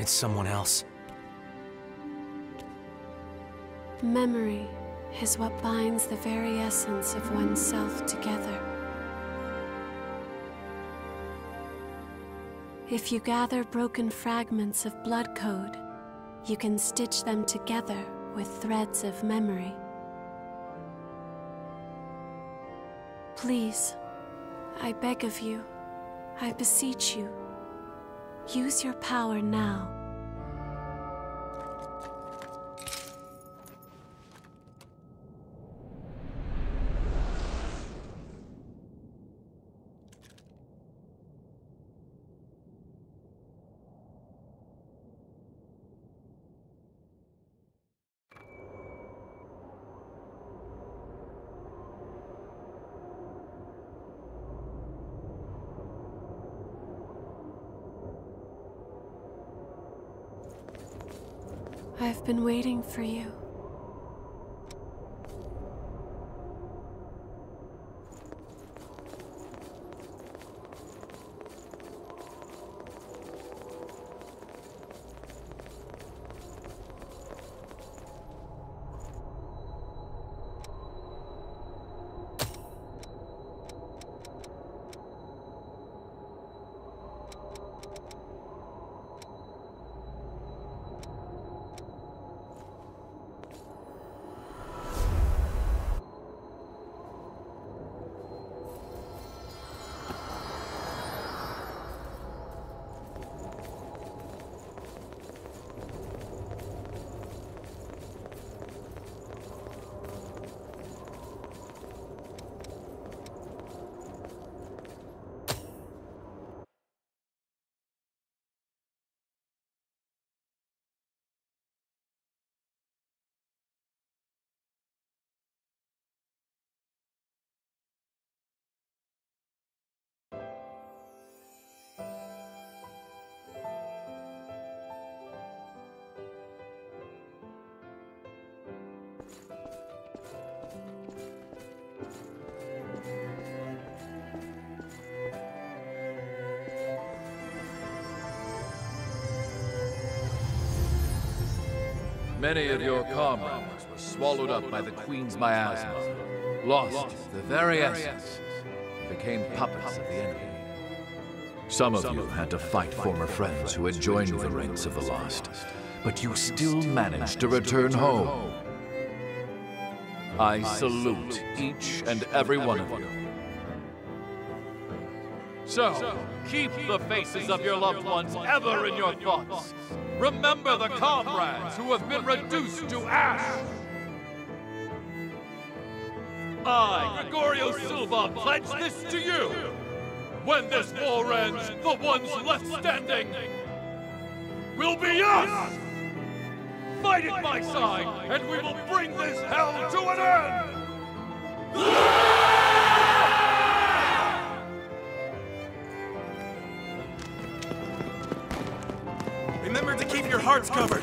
It's someone else. Memory is what binds the very essence of oneself together. If you gather broken fragments of blood code, you can stitch them together with threads of memory. Please, I beg of you, I beseech you, use your power now. I've been waiting for you. Many of your comrades were swallowed up by the Queen's miasma, lost the very essence, became puppets of the enemy. Some of you had to fight former friends who had joined the ranks of the Lost, but you still managed to return home. I salute each and every one of you. So, keep the faces of your loved ones ever in your thoughts. Remember the comrades who have been reduced to ash. I, Gregorio Silva, pledge this to you. When this war ends, the ones left standing will be us! Fight at my side, and we will bring this hell to an end! Your hearts covered.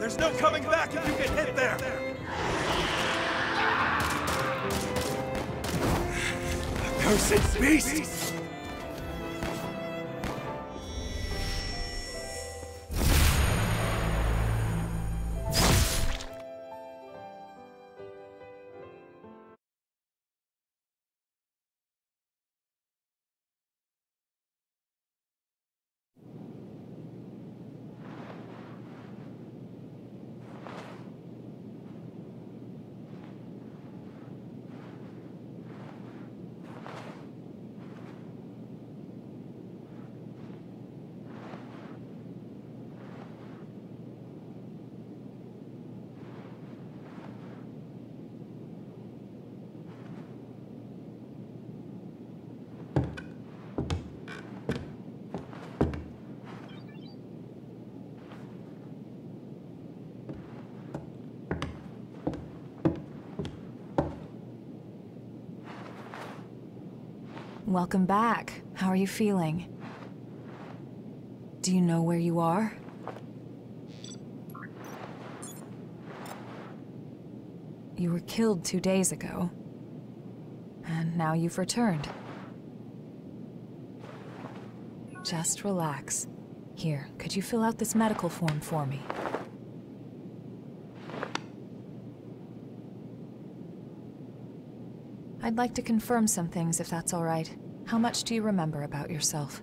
There's no coming back if you get hit there. Cursed beast! Welcome back. How are you feeling? Do you know where you are? You were killed two days ago. And now you've returned. Just relax. Here, could you fill out this medical form for me? I'd like to confirm some things if that's all right. How much do you remember about yourself?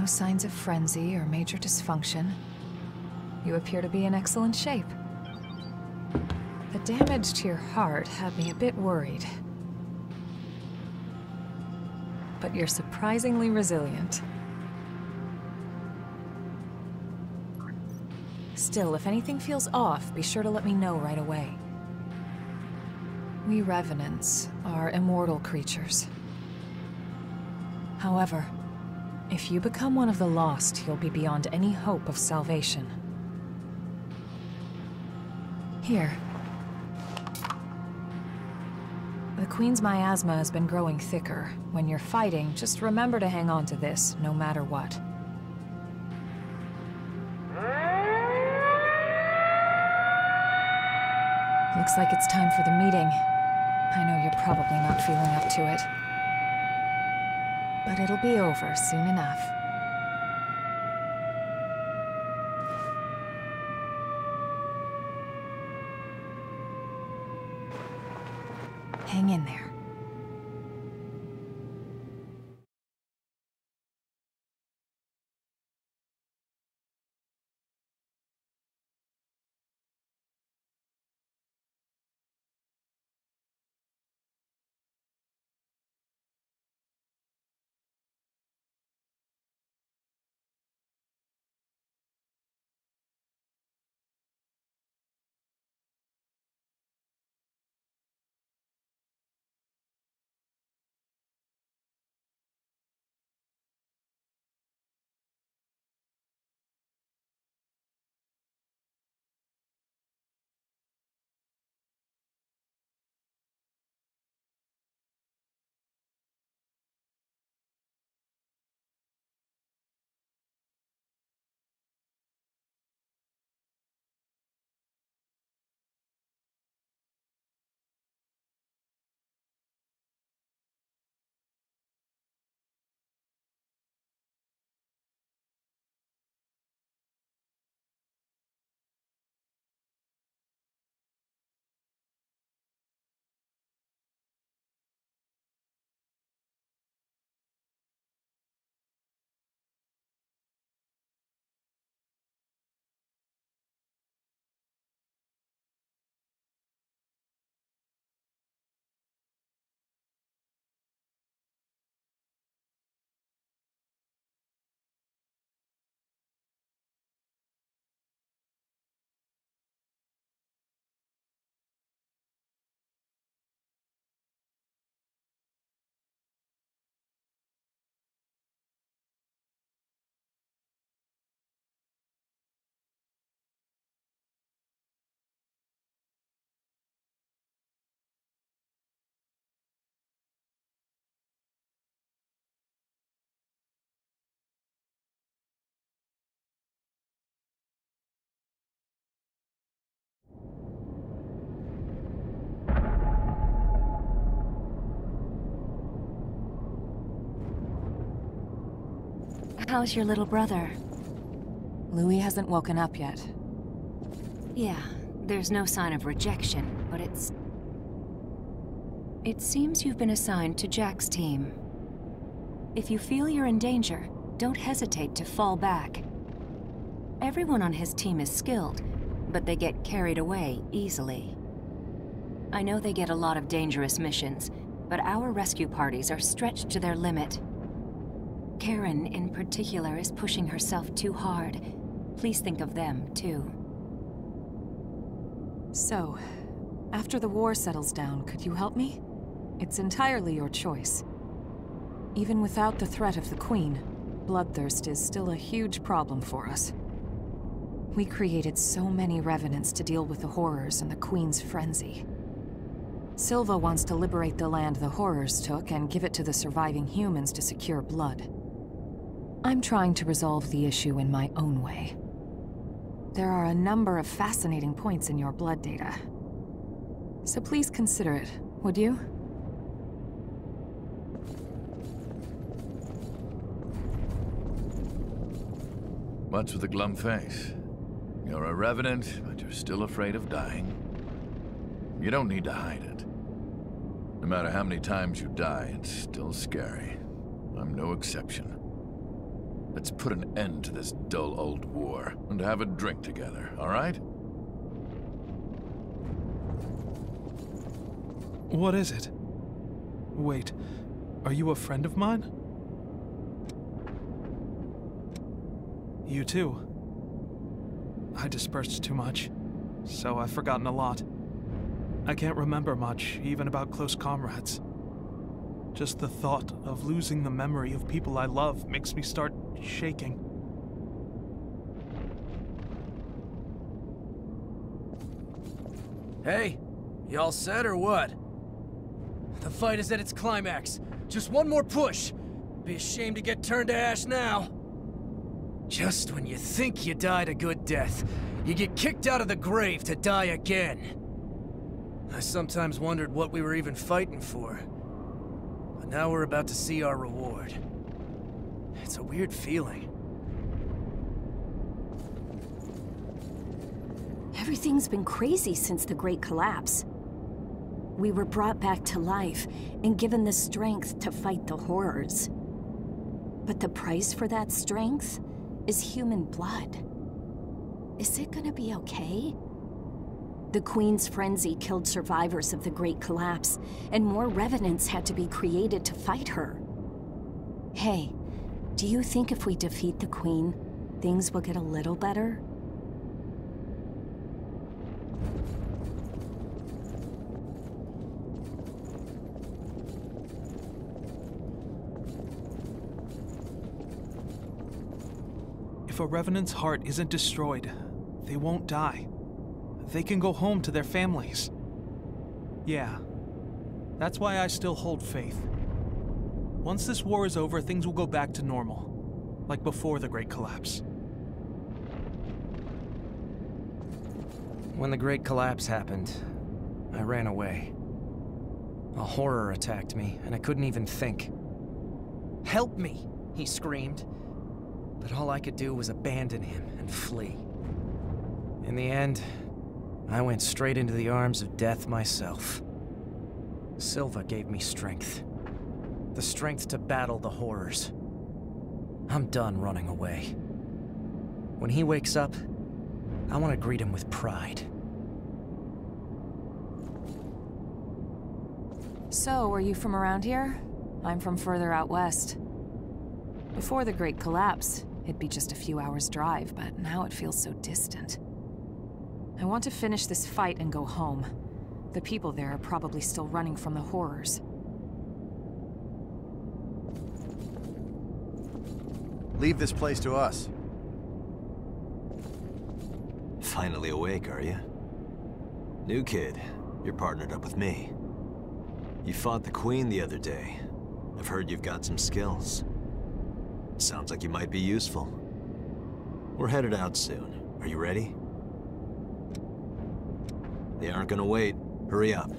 No signs of frenzy or major dysfunction. You appear to be in excellent shape. The damage to your heart had me a bit worried. But you're surprisingly resilient. Still, if anything feels off, be sure to let me know right away. We Revenants are immortal creatures. However, if you become one of the lost, you'll be beyond any hope of salvation. Here. The Queen's miasma has been growing thicker. When you're fighting, just remember to hang on to this, no matter what. Looks like it's time for the meeting. I know you're probably not feeling up to it. But it'll be over soon enough. Hang in there. How's your little brother? Louis hasn't woken up yet. Yeah, there's no sign of rejection, but it's... It seems you've been assigned to Jack's team. If you feel you're in danger, don't hesitate to fall back. Everyone on his team is skilled, but they get carried away easily. I know they get a lot of dangerous missions, but our rescue parties are stretched to their limit. Karen, in particular, is pushing herself too hard. Please think of them, too. So, after the war settles down, could you help me? It's entirely your choice. Even without the threat of the Queen, bloodthirst is still a huge problem for us. We created so many revenants to deal with the horrors and the Queen's frenzy. Silva wants to liberate the land the Horrors took and give it to the surviving humans to secure blood. I'm trying to resolve the issue in my own way. There are a number of fascinating points in your blood data. So please consider it, would you? What's with the glum face? You're a revenant, but you're still afraid of dying. You don't need to hide it. No matter how many times you die, it's still scary. I'm no exception. Let's put an end to this dull old war and have a drink together, all right? What is it? Wait, are you a friend of mine? You too. I dispersed too much, so I've forgotten a lot. I can't remember much, even about close comrades. Just the thought of losing the memory of people I love makes me start shaking. Hey, y'all set or what? The fight is at its climax. Just one more push. Be ashamed to get turned to ash now. Just when you think you died a good death, you get kicked out of the grave to die again. I sometimes wondered what we were even fighting for. But now we're about to see our reward. It's a weird feeling. Everything's been crazy since the Great Collapse. We were brought back to life and given the strength to fight the horrors. But the price for that strength is human blood. Is it gonna be okay? The Queen's frenzy killed survivors of the Great Collapse, and more revenants had to be created to fight her. Hey, do you think if we defeat the Queen, things will get a little better? If a Revenant's heart isn't destroyed, they won't die. They can go home to their families. Yeah, that's why I still hold faith. Once this war is over, things will go back to normal, like before the Great Collapse. When the Great Collapse happened, I ran away. A horror attacked me, and I couldn't even think. Help me, he screamed. But all I could do was abandon him and flee. In the end, I went straight into the arms of death myself. Silva gave me strength. The strength to battle the horrors. I'm done running away. When he wakes up, I want to greet him with pride. So, are you from around here? I'm from further out west. Before the Great Collapse, it'd be just a few hours' drive, but now it feels so distant. I want to finish this fight and go home. The people there are probably still running from the horrors. Leave this place to us. Finally awake, are you? New kid, you're partnered up with me. You fought the Queen the other day. I've heard you've got some skills. Sounds like you might be useful. We're headed out soon. Are you ready? They aren't gonna wait. Hurry up.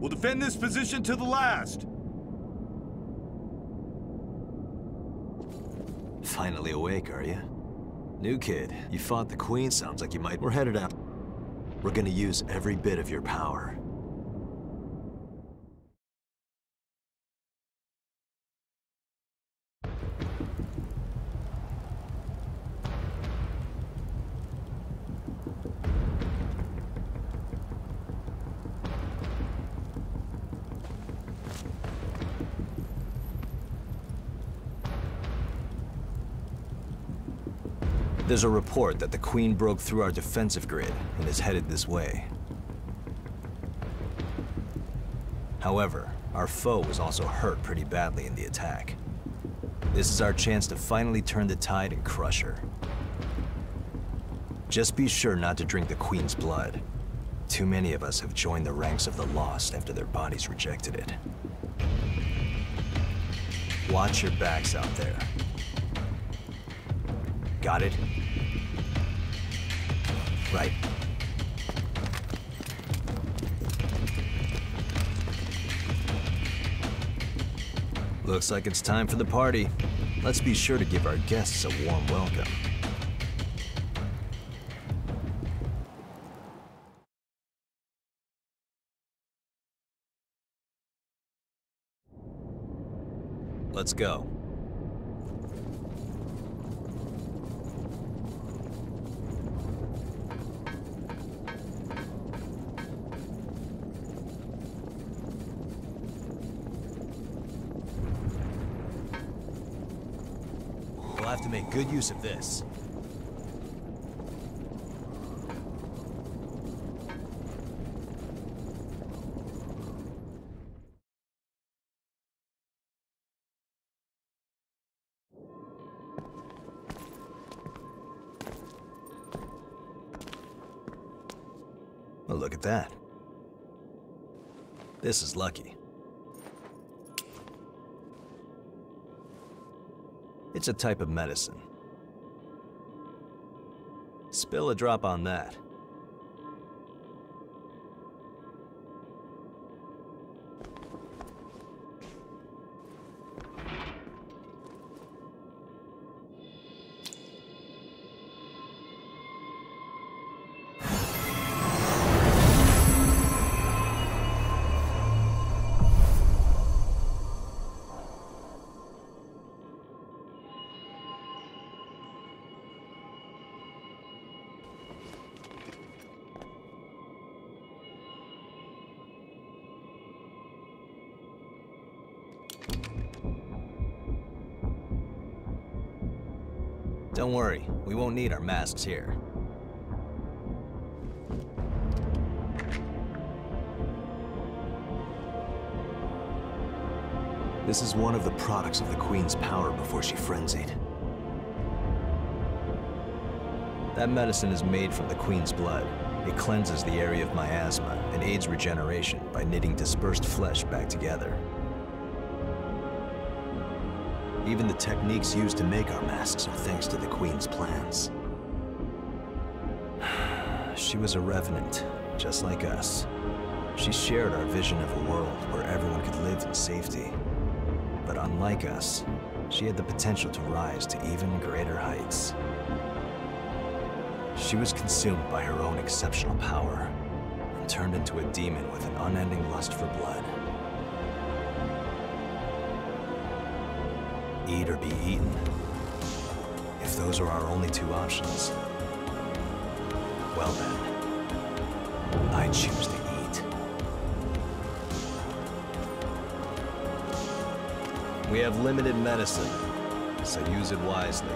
We'll defend this position to the last. Finally awake, are you? New kid, you fought the Queen. Sounds like you might. We're headed out. We're gonna use every bit of your power. There's a report that the Queen broke through our defensive grid and is headed this way. However, our foe was also hurt pretty badly in the attack. This is our chance to finally turn the tide and crush her. Just be sure not to drink the Queen's blood. Too many of us have joined the ranks of the lost after their bodies rejected it. Watch your backs out there. Got it? Right. Looks like it's time for the party. Let's be sure to give our guests a warm welcome. Let's go. Good use of this. Well, look at that. This is lucky. It's a type of medicine. Spill a drop on that. Don't worry, we won't need our masks here. This is one of the products of the Queen's power before she frenzied. That medicine is made from the Queen's blood. It cleanses the area of miasma and aids regeneration by knitting dispersed flesh back together. Even the techniques used to make our masks are thanks to the Queen's plans. She was a revenant, just like us. She shared our vision of a world where everyone could live in safety. But unlike us, she had the potential to rise to even greater heights. She was consumed by her own exceptional power and turned into a demon with an unending lust for blood. Eat or be eaten. If those are our only two options, well then, I choose to eat. We have limited medicine, so use it wisely.